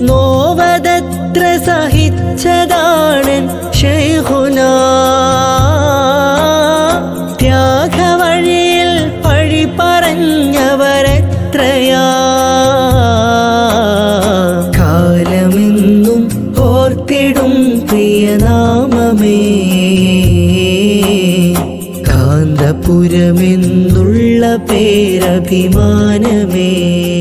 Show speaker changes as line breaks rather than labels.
നോവതത്ര സഹിച്ചതാണ് ശൈഖുന. ത്യാഗവഴിയിൽ പഴി പറഞ്ഞവരെത്രയാ? കാലമെന്നും ഓർത്തിടും പ്രിയനാമമേ. കാന്തപുരമെന്നുള്ള പേരഭിമാനമേ.